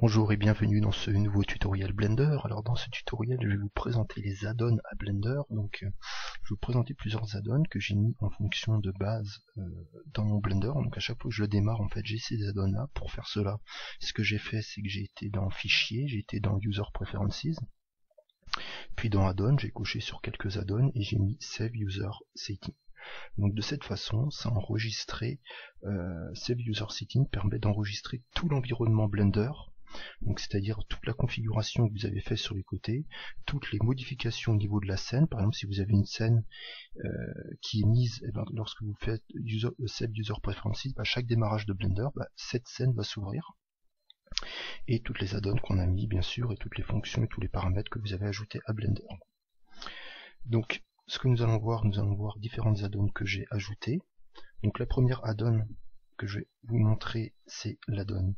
Bonjour et bienvenue dans ce nouveau tutoriel Blender. Alors dans ce tutoriel je vais vous présenter les add-ons à Blender. Donc euh, je vais vous présenter plusieurs add-ons que j'ai mis en fonction de base euh, dans mon Blender. Donc à chaque fois que je le démarre en fait j'ai ces add-ons là. Pour faire cela, ce que j'ai fait c'est que j'ai été dans Fichier, j'ai été dans User Preferences. Puis dans Add-on, j'ai coché sur quelques add-ons et j'ai mis Save User Setting. Donc de cette façon, ça enregistré, euh, Save User Setting permet d'enregistrer tout l'environnement Blender. C'est-à-dire toute la configuration que vous avez fait sur les côtés, toutes les modifications au niveau de la scène, par exemple si vous avez une scène euh, qui est mise, eh ben, lorsque vous faites euh, Save User Preferences, à bah, chaque démarrage de Blender, bah, cette scène va s'ouvrir. Et toutes les add-ons qu'on a mis bien sûr et toutes les fonctions et tous les paramètres que vous avez ajoutés à Blender. Ce que nous allons voir, nous allons voir différentes add-ons que j'ai ajoutés. Donc la première add-on que je vais vous montrer c'est l'add-on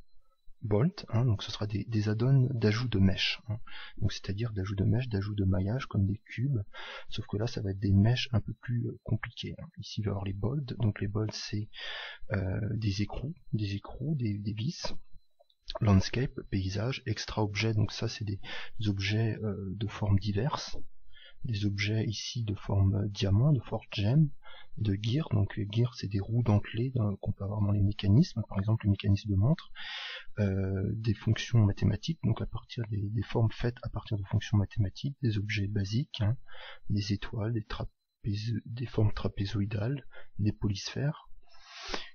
Bolt, hein, donc ce sera des, add-ons d'ajout de mèches, hein. donc c'est-à-dire d'ajout de mèches, d'ajout de maillage comme des cubes, sauf que là ça va être des mèches un peu plus euh, compliquées. Hein. Ici il va y avoir les bolts, donc les bolts c'est euh, des écrous, des écrous, des, vis, landscape, paysage, extra objets, donc ça c'est des, objets euh, de formes diverses, des objets ici de forme diamant, de forme gem, de gear. Donc gear c'est des roues dentelées qu'on peut avoir dans les mécanismes, par exemple le mécanisme de montre, euh, des fonctions mathématiques, donc à partir des, formes faites à partir de fonctions mathématiques, des objets basiques, hein, des étoiles, des, des formes trapézoïdales, des polysphères,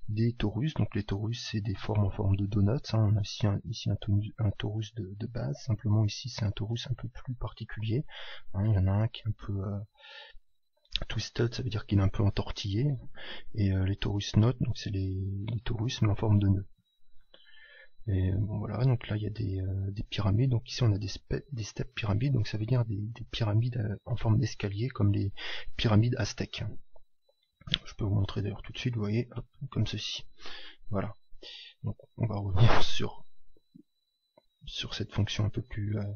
des torus, donc les torus c'est des formes en forme de donuts, hein. on a ici un, ici un, de, base, simplement ici c'est un torus un peu plus particulier, hein. il y en a un qui est un peu euh, twisted, ça veut dire qu'il est un peu entortillé, et euh, les torus not, donc c'est les, les torus mais en forme de nœud. Et euh, bon voilà, donc là il y a des, des pyramides, donc ici on a des, des steps pyramides, donc ça veut dire des pyramides en forme d'escalier comme les pyramides aztèques. Je peux vous montrer d'ailleurs tout de suite, vous voyez, comme ceci. Voilà. Donc on va revenir sur sur cette fonction un peu plus euh,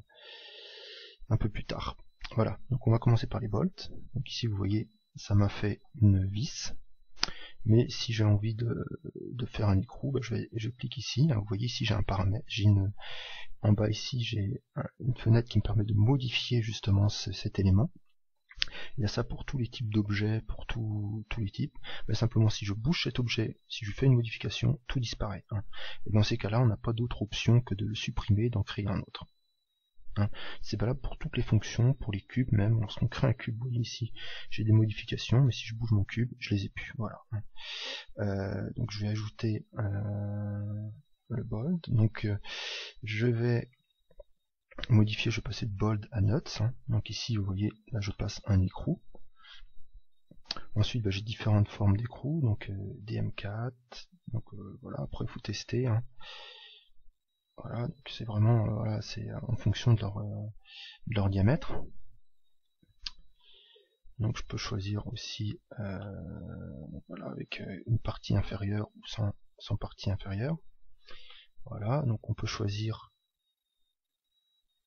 un peu plus tard. Voilà. Donc on va commencer par les volts. Donc ici vous voyez, ça m'a fait une vis. Mais si j'ai envie de, de, faire un écrou, bah, je, vais, je clique ici. vous voyez ici j'ai un paramètre, j'ai une en bas ici j'ai une fenêtre qui me permet de modifier justement cet élément. Il y a ça pour tous les types d'objets, pour tous les types. Mais simplement, si je bouge cet objet, si je fais une modification, tout disparaît. Hein. Et dans ces cas-là, on n'a pas d'autre option que de le supprimer d'en créer un autre. Hein. C'est valable pour toutes les fonctions, pour les cubes même. Lorsqu'on crée un cube, vous voyez ici, j'ai des modifications, mais si je bouge mon cube, je les ai plus. Voilà. Hein. Euh, donc je vais ajouter euh, le bold. Donc euh, je vais modifier, je vais passer de bold à nuts. Hein. Donc ici, vous voyez, là je passe un écrou. Ensuite, bah, j'ai différentes formes d'écrou, donc euh, DM4. Donc euh, voilà, après il faut tester. Hein. Voilà, c'est vraiment, euh, voilà, c'est en fonction de leur, de leur diamètre. Donc je peux choisir aussi voilà, avec une partie inférieure ou sans, sans partie inférieure. Voilà, donc on peut choisir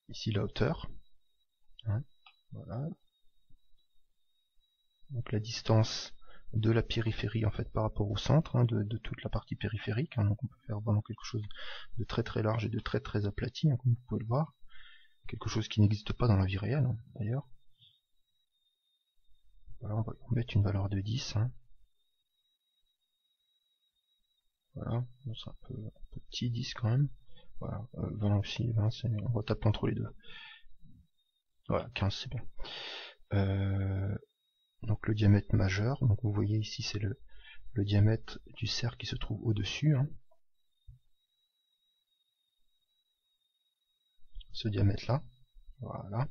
ici la hauteur. Hein, voilà. Donc la distance de la périphérie en fait par rapport au centre hein, de, toute la partie périphérique. Hein. donc on peut faire vraiment quelque chose de très très large et de très très aplati, comme vous pouvez le voir. Quelque chose qui n'existe pas dans la vie réelle d'ailleurs. Voilà, on va mettre une valeur de 10. Voilà, c'est un un peu petit 10 quand même. Voilà, 20 euh, aussi, 20 on va taper entre les deux. Voilà, 15 c'est bien. Euh, donc le diamètre majeur, donc vous voyez ici c'est le, le diamètre du cercle qui se trouve au-dessus. Hein. Ce diamètre là. Voilà.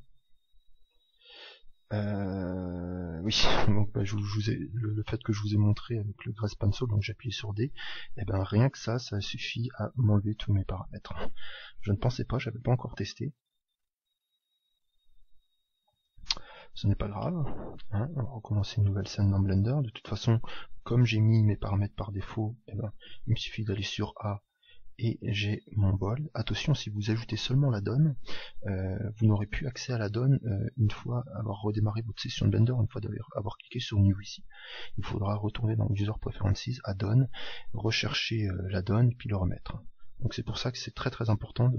Euh, oui, donc bah, je, vous ai, le, fait que je vous ai montré avec le Grass Pencil, donc j'appuie sur D, et eh ben rien que ça, ça suffit à m'enlever tous mes paramètres. Je ne pensais pas, j'avais pas encore testé. Ce n'est pas grave, hein, on va recommencer une nouvelle scène dans Blender. De toute façon, comme j'ai mis mes paramètres par défaut, eh ben, il me suffit d'aller sur A et j'ai mon bol. Attention, si vous ajoutez seulement la donne, euh, vous n'aurez plus accès à la donne euh, une fois avoir redémarré votre session de Blender, une fois d'avoir avoir cliqué sur New ici. Il faudra retourner dans User Preferences, Add-on, rechercher euh, la donne, puis le remettre. Donc c'est pour ça que c'est très très important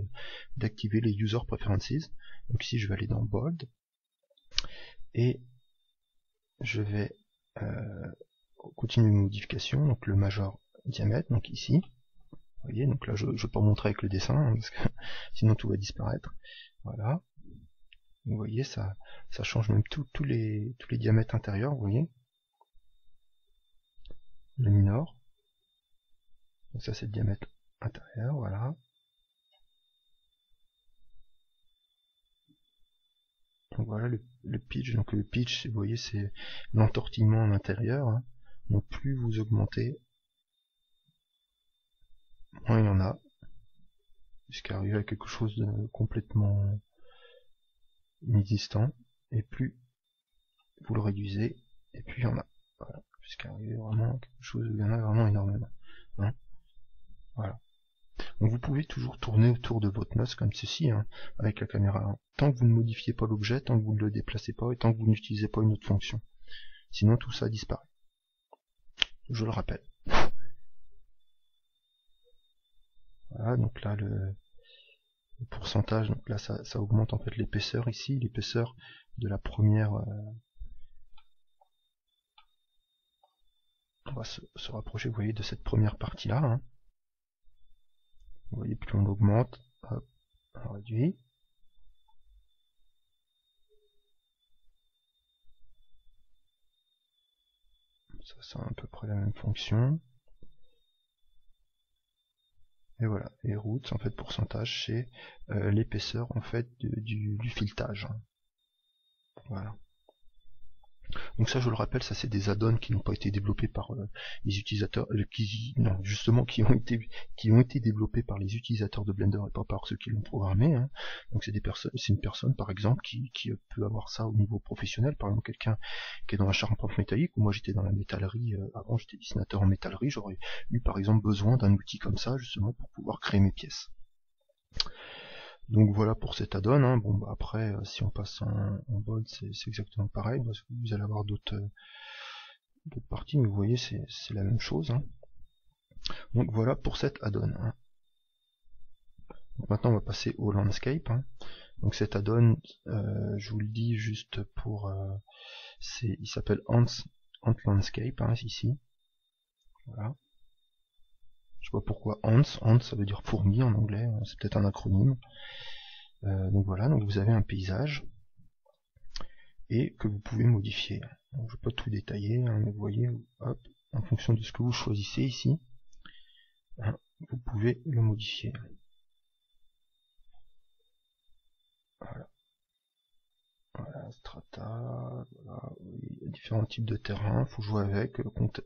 d'activer les user preferences. Donc ici je vais aller dans bold et je vais continuer une modification, donc le major diamètre, donc ici. Vous voyez, donc là je ne vais pas montrer avec le dessin, hein, parce que sinon tout va disparaître. Voilà. Vous voyez, ça, ça change même tous les, tous les diamètres intérieurs, vous voyez. Le minor. Donc ça c'est le diamètre intérieur, voilà. Donc voilà le, pitch. Donc le pitch, vous voyez, c'est l'entortillement à l'intérieur. Hein. Donc plus vous augmentez, il y en a. Jusqu'à arriver à quelque chose de complètement inexistant. Et plus vous le réduisez, et plus il y en a. Voilà. Jusqu'à arriver vraiment à quelque chose, il y en a vraiment énormément. Hein. voilà. Donc vous pouvez toujours tourner autour de votre NOS comme ceci, hein, avec la caméra. Tant que vous ne modifiez pas l'objet, tant que vous ne le déplacez pas, et tant que vous n'utilisez pas une autre fonction. Sinon tout ça disparaît. Je le rappelle. Voilà, donc là le, pourcentage, donc là ça, augmente en fait l'épaisseur ici, l'épaisseur de la première... Euh, on va se, rapprocher, vous voyez, de cette première partie-là. Hein. Vous voyez, plus on augmente, on réduit. Ça, c'est à peu près la même fonction. Et voilà, et route, en fait, pourcentage, c'est euh, l'épaisseur, en fait, du, du filetage. Voilà. Donc ça, je le rappelle, ça c'est des add-ons qui n'ont pas été développés par euh, les utilisateurs, euh, qui, justement, qui ont été, qui ont été développés par les utilisateurs de Blender et pas par ceux qui l'ont programmé. Hein. Donc c'est des personnes, c'est une personne, par exemple, qui, qui peut avoir ça au niveau professionnel. Par exemple, quelqu'un qui est dans la charpente métallique, ou moi j'étais dans la métallerie, euh, avant j'étais dessinateur en métallerie, j'aurais eu par exemple besoin d'un outil comme ça, justement, pour pouvoir créer mes pièces. Donc voilà pour cet add-on. Hein. Bon, bah, après, euh, si on passe en, en c'est exactement pareil. Parce vous allez avoir d'autres euh, parties, mais vous voyez, c'est la même chose. Hein. Donc voilà pour cet add-on. Hein. Maintenant, on va passer au landscape. Donc cet add-on, euh, je vous le dis juste pour... c'est il s'appelle Ant, Ant Landscape, ici. Voilà. Je sais pas pourquoi Ants, Ants ça veut dire fourmi en anglais, hein, c'est peut-être un acronyme. Euh, donc voilà, donc vous avez un paysage et que vous pouvez modifier. Je vais pas tout détailler, hein, mais vous voyez, hop, en fonction de ce que vous choisissez ici, hein, vous pouvez le modifier. Voilà. Voilà, strata, voilà, il y a différents types de terrains, faut jouer avec, euh, compte,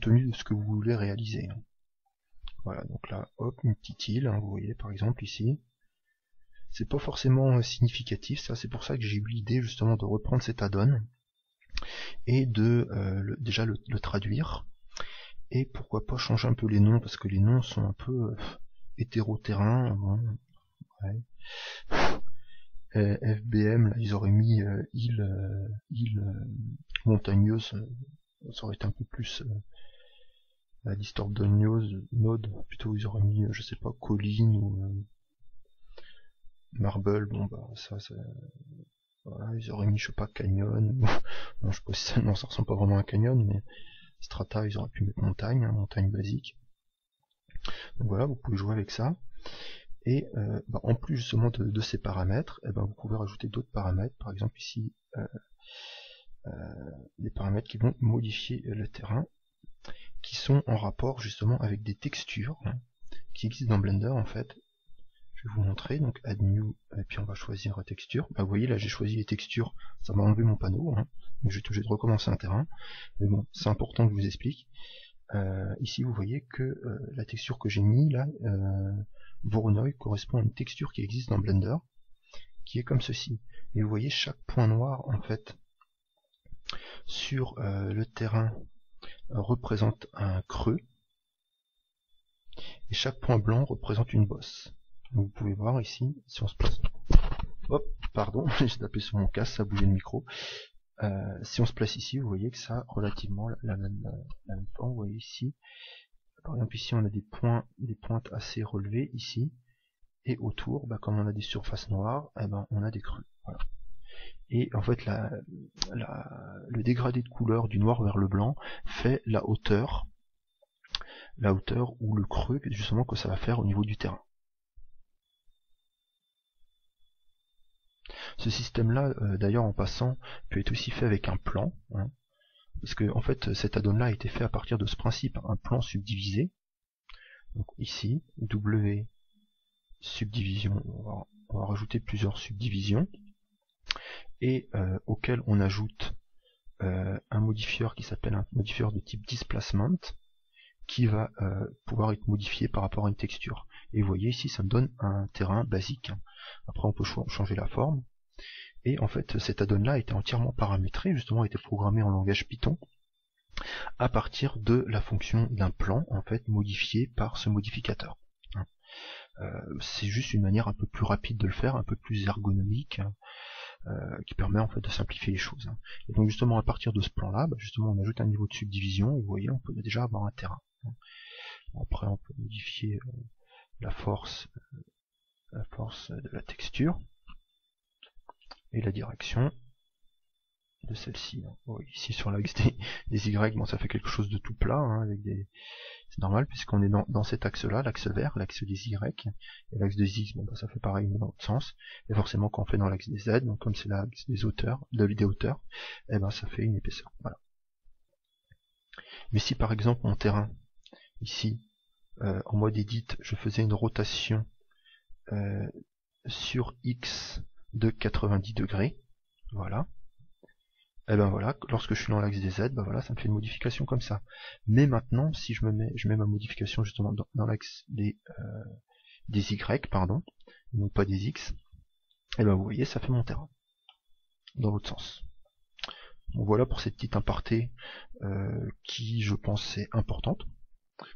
tenu de ce que vous voulez réaliser. Hein. Voilà, donc là, hop, une petite île, hein, vous voyez par exemple ici. C'est pas forcément euh, significatif, ça, c'est pour ça que j'ai eu l'idée justement de reprendre cet add-on et de euh, déjà le, traduire et pourquoi pas changer un peu les noms parce que les noms sont un peu hétéroterrains. ouais. FBM, là, ils auraient mis euh, île, euh, île euh, montagneuse, ça aurait été un peu plus la distordonneuse, node, plutôt ils auraient mis, je sais pas, colline ou marble, bon bah ça, voilà, ils auraient mis, je sais pas, canyon, non, je sais pas ça, non, ça ressemble pas vraiment à un canyon, mais strata, ils auraient pu mettre montagne, hein, montagne basique. Donc voilà, vous pouvez jouer avec ça. Et euh, bah, en plus justement de, ces paramètres, eh ben, vous pouvez rajouter d'autres paramètres, par exemple ici euh, euh, des paramètres qui vont modifier le terrain, qui sont en rapport justement avec des textures hein, qui existent dans Blender en fait. Je vais vous montrer, donc add new, et puis on va choisir texture. Bah, vous voyez là j'ai choisi les textures, ça m'a enlevé mon panneau, hein, donc je vais obligé de recommencer un terrain. Mais bon, c'est important que je vous explique. Ici vous voyez que la texture que j'ai mis là, Voronoi correspond à une texture qui existe dans Blender, qui est comme ceci. Et vous voyez chaque point noir en fait sur euh, le terrain euh, représente un creux et chaque point blanc représente une bosse. vous pouvez voir ici, si on se place... Hop, pardon, j'ai tapé sur mon casque, ça a bougé le micro. Euh, si on se place ici, vous voyez que ça a relativement la, même, la même forme. Vous voyez ici, par exemple ici on a des points, des pointes assez relevées ici, et autour, bah, comme on a des surfaces noires, eh ben, on a des creux. Et en fait, la, le dégradé de couleur du noir vers le blanc fait la hauteur, la hauteur ou le creux justement que ça va faire au niveau du terrain. Ce système-là, euh, d'ailleurs en passant, peut être aussi fait avec un plan, hein, parce que en fait cet addon-là a été fait à partir de ce principe, un plan subdivisé. Donc ici, W subdivision, on va, rajouter plusieurs subdivisions, et euh, auquel on ajoute euh, un modifieur qui s'appelle un modifieur de type displacement, qui va pouvoir être modifié par rapport à une texture. Et vous voyez ici, ça me donne un terrain basique. Après, on peut changer la forme. Et en fait, cet addon-là a été entièrement paramétré, justement, a été programmé en langage Python, à partir de la fonction d'un plan, en fait, modifié par ce modificateur. Euh, c'est juste une manière un peu plus rapide de le faire, un peu plus ergonomique, euh, qui permet en fait de simplifier les choses. Et donc justement à partir de ce plan-là, bah, justement on ajoute un niveau de subdivision, vous voyez on peut déjà avoir un terrain. Après on peut modifier euh, la force, la force de la texture et la direction de celle-ci. ici sur l'axe des, Y, bon, ça fait quelque chose de tout plat, hein, avec des, c'est normal puisqu'on est dans, cet axe-là, l'axe vert, l'axe des Y, et l'axe des X, bon bah, ça fait pareil mais dans l'autre sens. Et forcément quand on fait dans l'axe des Z, donc comme c'est l'axe des hauteurs, de des hauteurs, eh ben ça fait une épaisseur. Voilà. Mais si par exemple mon terrain, ici, euh, en mode edit, je faisais une rotation euh, sur X de 90 degrés, voilà, et eh ben voilà, lorsque je suis dans l'axe des Z, ben voilà, ça me fait une modification comme ça. Mais maintenant, si je me mets, je mets ma modification justement dans, l'axe des, euh, des Y, pardon, non pas des X, et eh ben vous voyez, ça fait mon terrain. Dans l'autre sens. Bon voilà pour cette petite aparté euh, qui je pense est importante.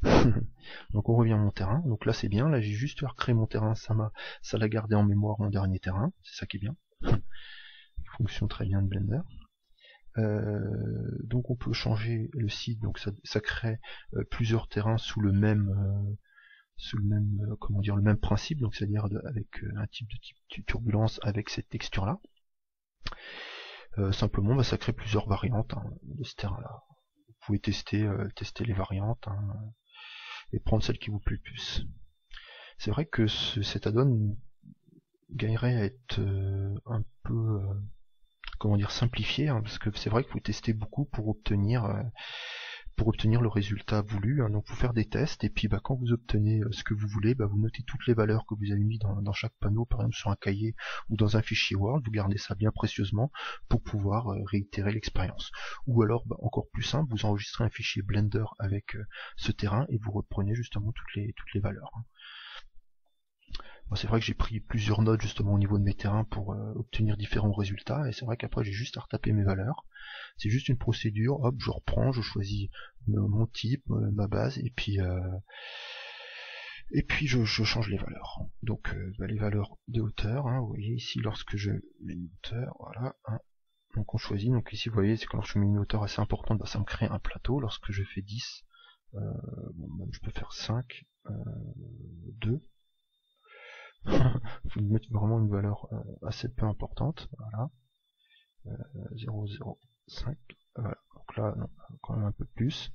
donc on revient à mon terrain, donc là c'est bien, là j'ai juste recréé mon terrain, ça m'a ça l'a gardé en mémoire mon dernier terrain, c'est ça qui est bien. Fonction très bien de Blender. Euh, donc on peut changer le site, donc ça, crée euh, plusieurs terrains sous le même euh, sous le même comment dire le même principe, donc c'est-à-dire avec un type de turbulence avec cette texture là. simplement bah, ça crée plusieurs variantes hein, de ce terrain-là. Vous pouvez tester, tester les variantes hein, et prendre celle qui vous plaît le plus. C'est vrai que ce, cet add-on gagnerait à être un peu comment dire simplifié, hein, parce que c'est vrai qu'il faut tester beaucoup pour obtenir euh, pour obtenir le résultat voulu. Hein. Donc vous faire des tests et puis bah, quand vous obtenez euh, ce que vous voulez, bah, vous notez toutes les valeurs que vous avez mis dans, chaque panneau, par exemple sur un cahier ou dans un fichier Word, vous gardez ça bien précieusement pour pouvoir euh, réitérer l'expérience. Ou alors bah, encore plus simple, vous enregistrez un fichier Blender avec ce terrain et vous reprenez justement toutes les toutes les valeurs. Hein c'est vrai que j'ai pris plusieurs notes justement au niveau de mes terrains pour euh, obtenir différents résultats, et c'est vrai qu'après j'ai juste à retaper mes valeurs. C'est juste une procédure, hop, je reprends, je choisis mon type, euh, ma base, et puis euh, et puis je, change les valeurs. Donc bah, les valeurs de hauteur, hein, vous voyez ici lorsque je mets une hauteur, voilà, hein, donc on choisit, donc ici vous voyez c'est quand je mets une hauteur assez importante, bah, ça me crée un plateau, lorsque je fais 10, bon, même je peux faire 5, 2, vous mettez vraiment une valeur euh, assez peu importante, voilà, 0,05, euh, voilà, donc là, quand même un peu plus,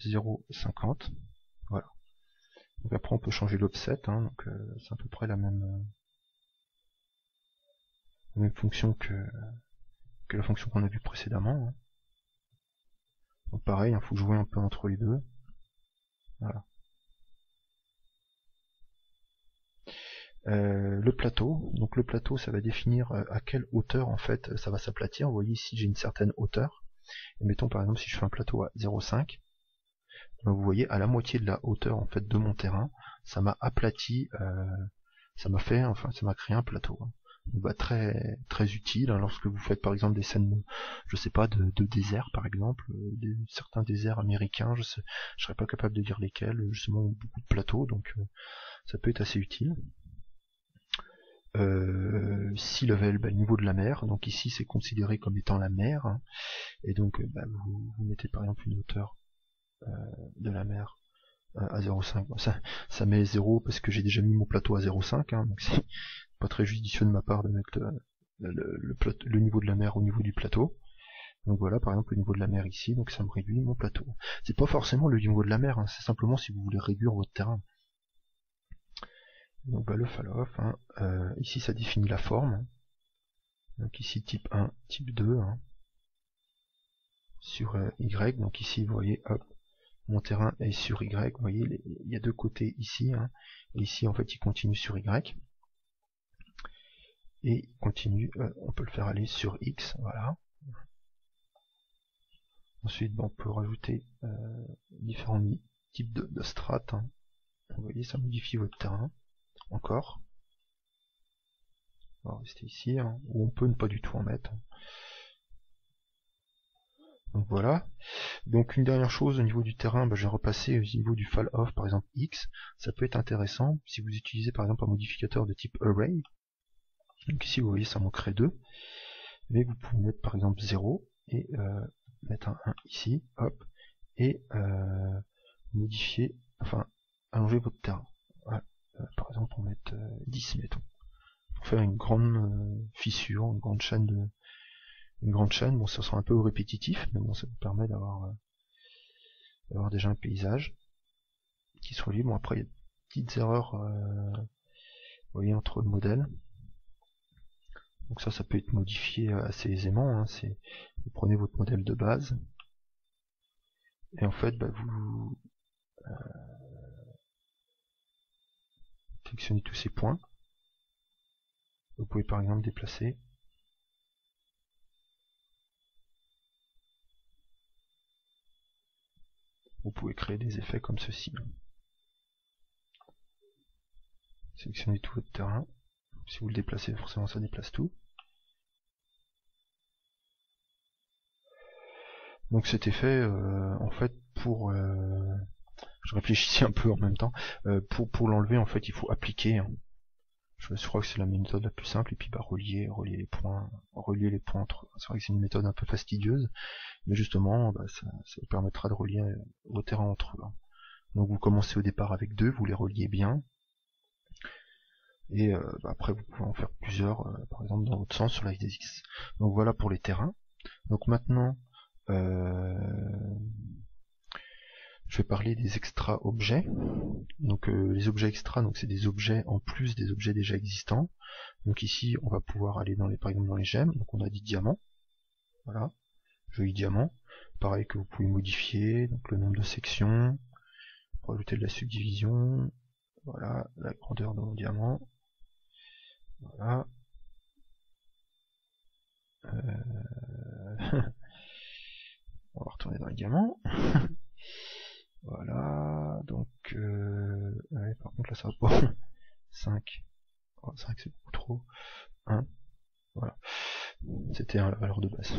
0,50, voilà. Donc après on peut changer l'offset, hein, donc euh, c'est à peu près la même, la même fonction que, que la fonction qu'on a vue précédemment. Hein. Donc pareil, il faut jouer un peu entre les deux. Voilà. Euh, le plateau, donc le plateau ça va définir euh, à quelle hauteur en fait ça va s'aplatir. Vous voyez ici j'ai une certaine hauteur. Et mettons par exemple si je fais un plateau à 0,5, vous voyez à la moitié de la hauteur en fait de mon terrain, ça m'a aplati, euh, ça m'a fait, enfin ça m'a créé un plateau. Bah, très très utile hein, lorsque vous faites par exemple des scènes, je sais pas, de, désert par exemple, certains déserts américains, je sais, je serais pas capable de dire lesquels, justement beaucoup de plateaux, donc ça peut être assez utile euh, level, bah, niveau de la mer. Donc ici c'est considéré comme étant la mer. Et donc euh, bah, vous, mettez par exemple une hauteur euh, de la mer à 0,5. Ça, ça met 0 parce que j'ai déjà mis mon plateau à 0,5, hein, donc c'est pas très judicieux de ma part de mettre le, le, niveau de la mer au niveau du plateau. Donc voilà, par exemple, le niveau de la mer ici, donc ça me réduit mon plateau. C'est pas forcément le niveau de la mer, hein, c'est simplement si vous voulez réduire votre terrain. Donc bah, le fall-off, hein, euh, ici ça définit la forme. Donc ici type 1, type 2, hein, sur euh, Y, donc ici vous voyez, hop, mon terrain est sur Y, vous voyez, il y a deux côtés ici, hein, et ici en fait il continue sur Y. Et il continue, euh, on peut le faire aller sur X, voilà. Ensuite, on peut rajouter euh, différents types de, de strates. Hein. Vous voyez, ça modifie votre terrain. Encore. On va rester ici, hein, ou on peut ne pas du tout en mettre. Donc voilà. Donc une dernière chose au niveau du terrain, bah, j'ai repassé au niveau du fall off par exemple X. Ça peut être intéressant si vous utilisez par exemple un modificateur de type array. Donc ici vous voyez ça crée 2. Mais vous pouvez mettre par exemple 0 et euh, mettre un 1 ici, hop, et euh, modifier, enfin, allonger votre terrain. Euh, par exemple, pour mettre 10, euh, mettons. Pour faire une grande fissure, une grande chaîne de, une grande chaîne, bon, ça sera un peu répétitif, mais bon, ça vous permet d'avoir, d'avoir déjà un paysage qui se relie. Bon, après, il y a des petites erreurs, vous voyez, entre modèles. Donc ça, ça peut être modifié assez aisément. Hein. C'est, vous prenez votre modèle de base et en fait, bah, vous euh, sélectionnez tous ces points. Vous pouvez par exemple déplacer Vous pouvez créer des effets comme ceci. Sélectionnez tout votre terrain. Si vous le déplacez, forcément ça déplace tout. Donc c'était fait euh, en fait pour euh, je réfléchissais un peu en même temps euh, pour pour l'enlever en fait il faut appliquer hein. je, crois que c'est la méthode la plus simple et puis bah relier relier les points relier les points entre c'est vrai que c'est une méthode un peu fastidieuse mais justement bah, ça, ça vous permettra de relier vos terrains entre eux hein. donc vous commencez au départ avec deux vous les reliez bien et bah, après vous pouvez en faire plusieurs par exemple dans votre sens sur la des X donc voilà pour les terrains donc maintenant euh, je vais parler des extra objets. Donc euh, les objets extra, donc c'est des objets en plus des objets déjà existants. Donc ici, on va pouvoir aller dans les, par exemple dans les gemmes. Donc on a dit diamants. Voilà, joli diamant. Pareil que vous pouvez modifier, donc le nombre de sections, pour ajouter de la subdivision. Voilà, la grandeur de mon diamant. Voilà. Euh... On va retourner dans les diamants. voilà, donc... Euh... Ouais, par contre là ça va pas. 5. 5 c'est beaucoup trop. 1. Voilà. C'était la valeur de base.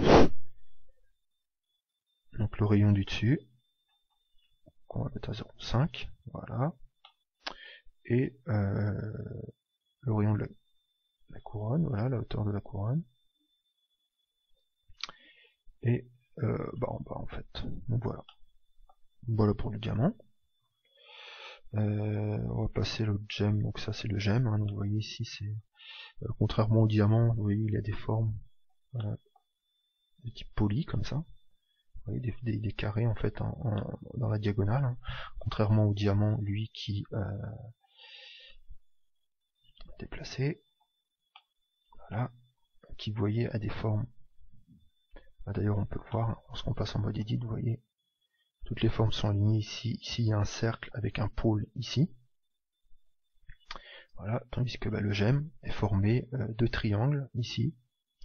Donc le rayon du dessus. On va mettre à 0,5. Voilà. Et euh, le rayon de la, la couronne, voilà, la hauteur de la couronne. Et euh, bah en bas en fait. Donc voilà. Voilà pour le diamant. Euh, on va passer l'autre gemme, donc ça c'est le gemme, hein. vous voyez ici c'est euh, contrairement au diamant, vous voyez il y a des formes de type poli comme ça. Vous voyez des, carrés en fait dans la diagonale, hein. contrairement au diamant lui qui euh, déplacé, voilà, qui vous voyez a des formes bah, d'ailleurs, on peut voir, lorsqu'on passe en mode edit, vous voyez, toutes les formes sont alignées ici. Ici, il y a un cercle avec un pôle ici. Voilà, tandis que bah, le gemme est formé euh, de triangles ici,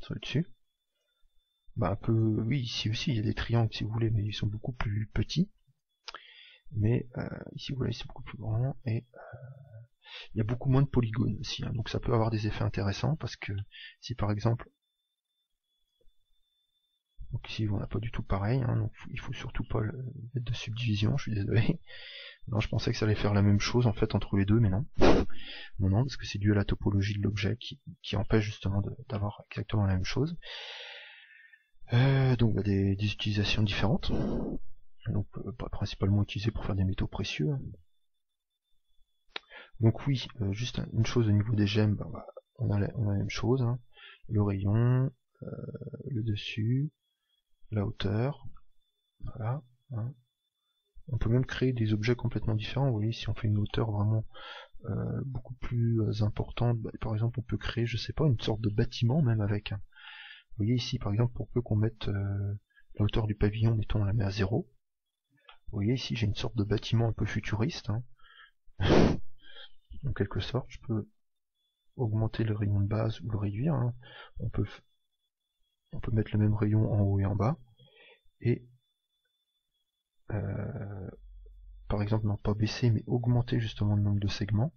sur le dessus. Bah, un peu, oui, ici aussi, il y a des triangles si vous voulez, mais ils sont beaucoup plus petits. Mais euh, ici, vous voyez, c'est beaucoup plus grand et euh, il y a beaucoup moins de polygones aussi. Hein. donc ça peut avoir des effets intéressants parce que si par exemple donc ici on n'a pas du tout pareil, hein, donc il faut surtout pas mettre de subdivision, je suis désolé. Non, je pensais que ça allait faire la même chose en fait entre les deux, mais non. Non, non, parce que c'est dû à la topologie de l'objet qui, empêche justement d'avoir exactement la même chose. Euh, donc bah, des, des, utilisations différentes. donc euh, principalement utilisé pour faire des métaux précieux. Donc oui, euh, juste une chose au niveau des gemmes, bah, on, a la, même chose, hein. le rayon, le dessus, la hauteur, voilà. Hein. On peut même créer des objets complètement différents. Vous voyez, si on fait une hauteur vraiment euh, beaucoup plus euh, importante, bah, par exemple, on peut créer, je sais pas, une sorte de bâtiment même avec. Vous voyez ici, par exemple, pour peu qu'on mette euh, la hauteur du pavillon, mettons, on la met à zéro. Vous voyez ici, j'ai une sorte de bâtiment un peu futuriste. Hein. en quelque sorte, je peux augmenter le rayon de base ou le réduire. Hein. On peut on peut mettre le même rayon en haut et en bas. Et euh, par exemple, non pas baisser, mais augmenter justement le nombre de segments.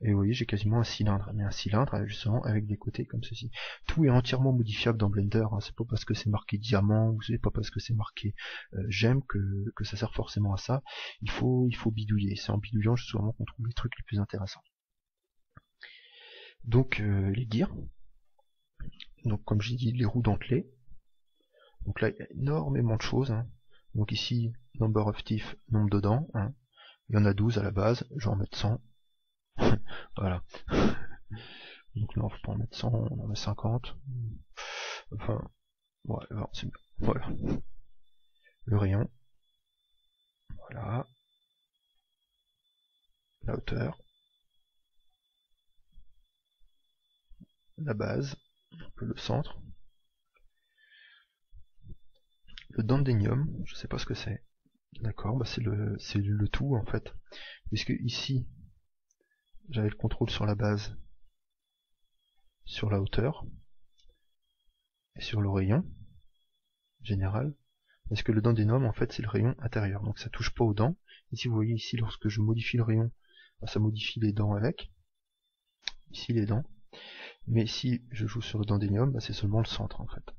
Et vous voyez, j'ai quasiment un cylindre, mais un cylindre justement avec des côtés comme ceci. Tout est entièrement modifiable dans Blender. Hein. C'est pas parce que c'est marqué diamant ou c'est pas parce que c'est marqué euh, j'aime que, que ça sert forcément à ça. Il faut il faut bidouiller. C'est en bidouillant justement qu'on trouve les trucs les plus intéressants. Donc euh, les gears. Donc comme j'ai dit, les roues dentelées. Donc là, il y a énormément de choses. Hein. Donc ici, number of teeth, nombre de dents. Hein. Il y en a 12 à la base, je vais en mettre 100. voilà. Donc non, faut pas en mettre 100, on en met 50. Enfin, ouais, c'est bien. Voilà. Le rayon. Voilà. La hauteur. La base. Un peu le centre. Le dendénium, je sais pas ce que c'est. D'accord, bah c'est le tout en fait. Puisque ici, j'avais le contrôle sur la base, sur la hauteur, et sur le rayon général. Parce que le dendénium en fait c'est le rayon intérieur, donc ça touche pas aux dents. Ici vous voyez ici lorsque je modifie le rayon, bah, ça modifie les dents avec. Ici les dents. Mais si je joue sur le dendénium, bah, c'est seulement le centre en fait.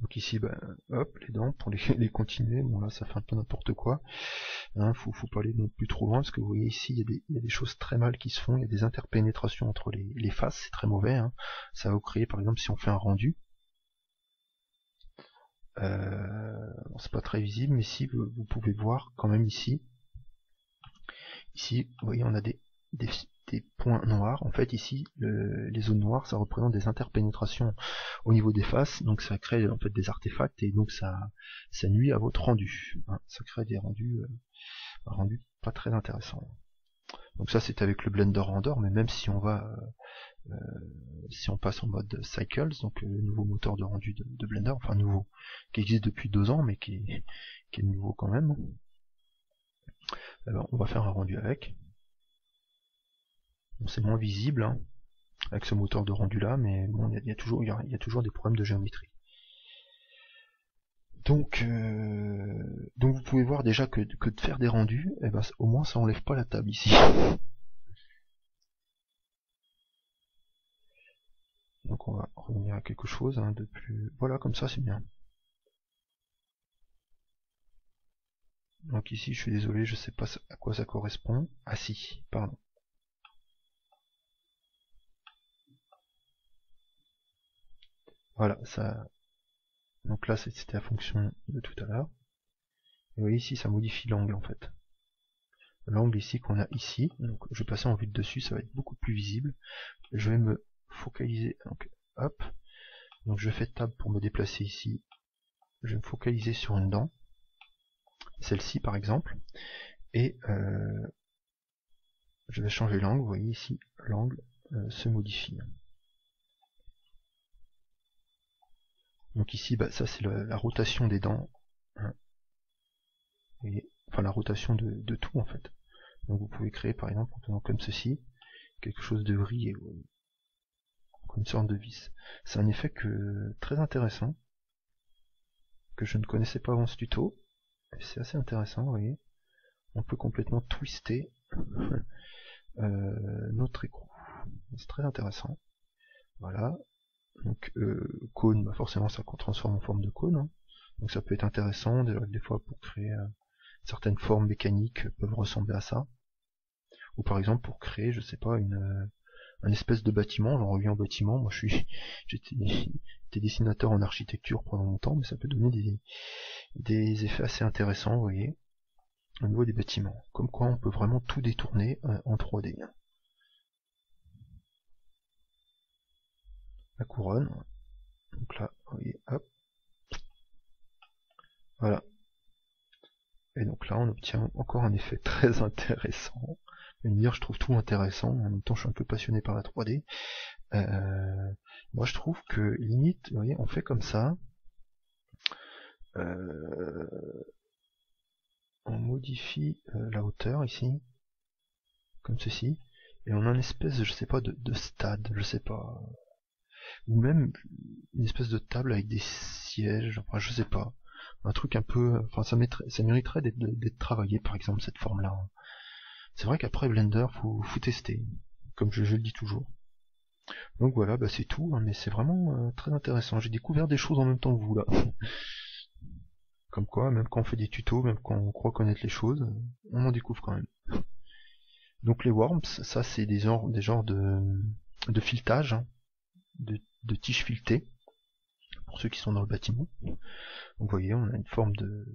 Donc ici, ben, hop, les dents pour les, continuer. Bon là, ça fait un peu n'importe quoi. Hein, faut, faut pas aller non plus trop loin parce que vous voyez ici, il y, a des, choses très mal qui se font. Il y a des interpénétrations entre les, faces, c'est très mauvais. Hein. Ça va créer, par exemple, si on fait un rendu. Euh, c'est pas très visible, mais si vous, vous, pouvez voir quand même ici. Ici, vous voyez, on a des, des, points noirs. En fait, ici, les zones noires, ça représente des interpénétrations au niveau des faces, donc ça crée en fait des artefacts et donc ça, ça nuit à votre rendu. Hein. ça crée des rendus, euh, pas très intéressants. Donc ça, c'est avec le Blender Render, mais même si on va, euh, euh, si on passe en mode Cycles, donc le nouveau moteur de rendu de, Blender, enfin nouveau, qui existe depuis deux ans, mais qui, est nouveau quand même. On va faire un rendu avec c'est moins visible hein, avec ce moteur de rendu là, mais bon, il y, a toujours, des problèmes de géométrie. Donc, euh, donc vous pouvez voir déjà que, que de faire des rendus, eh ben, au moins ça enlève pas la table ici. Donc on va revenir à quelque chose hein, de plus... Voilà, comme ça c'est bien. Donc ici, je suis désolé, je sais pas à quoi ça correspond. Ah si, pardon. Voilà, ça. Donc là, c'était la fonction de tout à l'heure. Vous voyez ici, ça modifie l'angle en fait. L'angle ici qu'on a ici, donc je vais passer en vue de dessus, ça va être beaucoup plus visible. Je vais me focaliser, donc hop, donc je fais tab pour me déplacer ici. Je vais me focaliser sur une dent, celle-ci par exemple, et euh, je vais changer l'angle. Vous voyez ici, l'angle euh, se modifie. Donc ici, bah, ça c'est la, rotation des dents. Hein. enfin la rotation de, tout en fait. Donc vous pouvez créer par exemple en comme ceci, quelque chose de vrillé, comme une sorte de vis. C'est un effet que très intéressant, que je ne connaissais pas avant ce tuto. C'est assez intéressant, vous voyez. On peut complètement twister euh, notre écrou. C'est très intéressant. Voilà, donc euh, cône, bah forcément ça transforme en forme de cône. Hein. Donc ça peut être intéressant, des, fois pour créer euh, certaines formes mécaniques peuvent ressembler à ça. Ou par exemple pour créer, je sais pas, une, euh, un espèce de bâtiment, j'en reviens au bâtiment, moi je suis j'étais dessinateur en architecture pendant longtemps, mais ça peut donner des, des effets assez intéressants, vous voyez, au niveau des bâtiments. Comme quoi on peut vraiment tout détourner euh, en 3D. La couronne, donc là, vous voyez, hop, voilà. Et donc là on obtient encore un effet très intéressant. Dire je trouve tout intéressant, en même temps je suis un peu passionné par la 3D. Euh, moi je trouve que limite, vous voyez, on fait comme ça. Euh, on modifie euh, la hauteur ici, comme ceci, et on a une espèce, je sais pas, de, stade, je sais pas, ou même une espèce de table avec des sièges, enfin je sais pas, un truc un peu, enfin ça, ça mériterait d'être travaillé par exemple cette forme-là. C'est vrai qu'après Blender, faut, faut tester, comme je, le dis toujours. Donc voilà, bah c'est tout, hein, mais c'est vraiment euh, très intéressant. J'ai découvert des choses en même temps que vous là. Comme quoi, même quand on fait des tutos, même quand on croit connaître les choses, on en découvre quand même. Donc les worms, ça c'est des genres, des genres de, de filetage, hein, de, tiges filetées, pour ceux qui sont dans le bâtiment. Donc vous voyez, on a une forme de,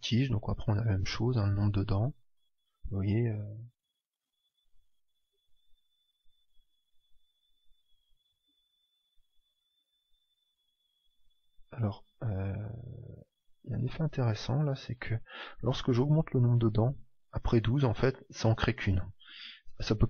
tige, donc après on a la même chose, un nom dedans. Vous voyez, euh, Alors, euh, il y a un effet intéressant là, c'est que lorsque j'augmente le nombre de dents, après 12 en fait, ça en crée qu'une. Ça peut